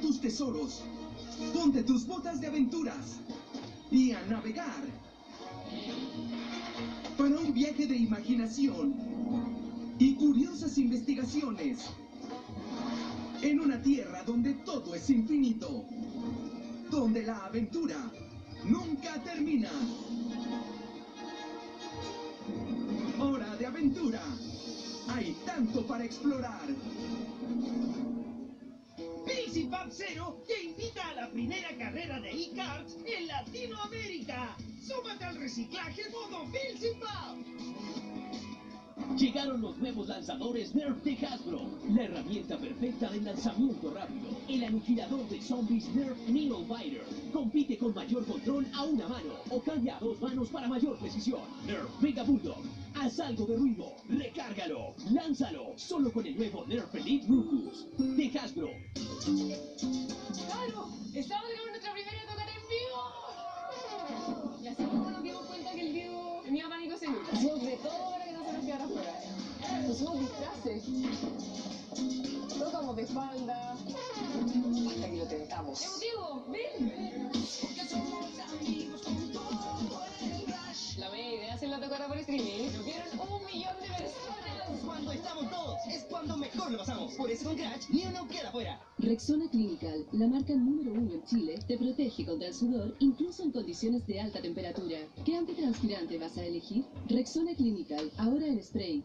tus tesoros. Ponte tus botas de aventuras y a navegar. Para un viaje de imaginación y curiosas investigaciones. En una tierra donde todo es infinito. Donde la aventura nunca termina. Hora de aventura. Hay tanto para explorar. Pixie Pub Zero te invita a la primera carrera de e-carts en Latinoamérica. Súmate al reciclaje modo Pixie Pub. Llegaron los nuevos lanzadores Nerf de Hasbro, la herramienta perfecta de lanzamiento rápido. El aniquilador de zombies Nerf Needle Biter. Compite con mayor control a una mano o cambia a dos manos para mayor precisión. Nerf Mega Bulldog. Haz algo de ruido, recárgalo, lánzalo, solo con el nuevo Nerf Elite Rufus de. ¡Claro! ¡Estamos grabando nuestra primera tocata en vivo! Y así como nos dimos cuenta que el Diego tenía pánico escénico. Hicimos de todo para que no se nos quedara fuera. Disfraces. De espalda. Hasta que lo tentamos. Diego, ven! La media idea es hacer la tocata por streaming. Lo vieron un millón de personas. Cuando estamos todos es cuando mejor lo pasamos. Por eso con Crash ni uno queda fuera. Rexona Clinical, la marca número uno en Chile, te protege contra el sudor incluso en condiciones de alta temperatura. ¿Qué antitranspirante vas a elegir? Rexona Clinical, ahora en spray.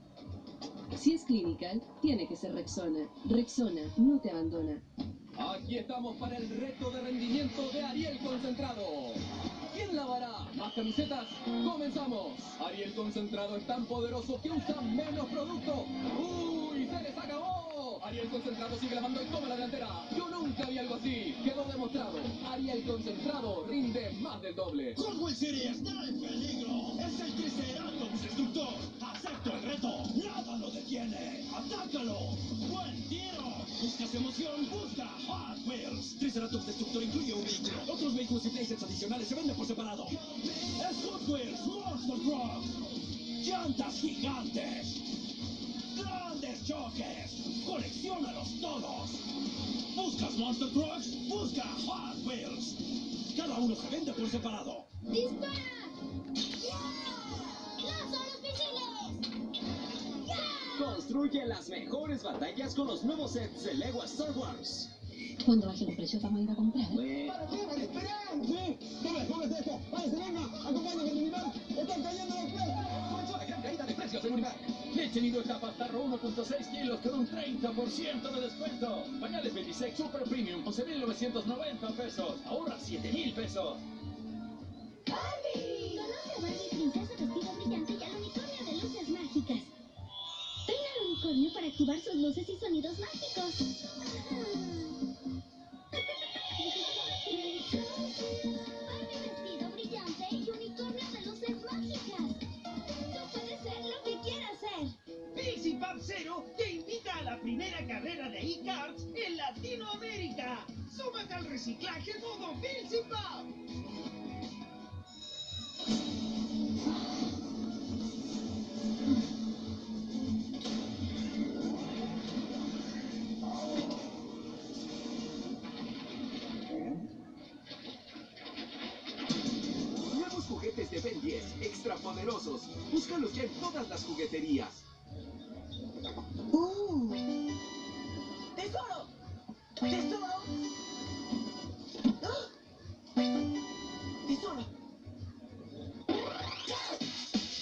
Si es Clinical, tiene que ser Rexona. Rexona no te abandona. Aquí estamos para el reto de rendimiento de Ariel Concentrado. ¿Quién lavará más camisetas? ¡Comenzamos! Ariel Concentrado es tan poderoso que usa menos producto. ¡Uy! ¡Se les acabó! Ariel Concentrado sigue lavando y toma la delantera. Yo nunca vi algo así. Quedó demostrado. Ariel Concentrado rinde más del doble. Wheels City está en peligro. Es el Triceratops destructor. Atácalo. Buen tiro. ¿Buscas emoción? Busca Hot Wheels. Triceratops destructor incluye un vehículo. Otros vehículos y playsets adicionales se venden por separado. Es Hot Wheels Monster Truck. Llantas gigantes. Grandes choques. Colecciónalos todos. ¿Buscas Monster Trucks? Busca Hot Wheels. Cada uno se vende por separado. ¡Dispara! ¡Ya! ¡Lanza los misiles! Construye las mejores batallas con los nuevos sets de Lego Star Wars. Cuando bajen los precios vamos a ir a comprar. Sí, tome, póngase esto. Váyase, venga, acompáñame en Unimar. Están cayendo los precios. ¡Comenzó la gran caída de precios en Unimar! Leche Nido está Pastarro 1.6 kilos con un 30% de descuento. Pañales 26 Super Premium 11.990 pesos. Ahorra 7.000 pesos. ¡Barbie! Conoce a Barbie Princesa para activar sus luces y sonidos mágicos. Barbie vestido unicornio de luces mágicas. Tú puedes ser lo que quieras ser. Pixie Pub Zero te invita a la primera carrera de e-carts en Latinoamérica. Súmate al reciclaje modo Pixie Pub. 10, extra poderosos. Búscalos ya en todas las jugueterías. ¡Uh! ¡Tesoro! ¡Tesoro!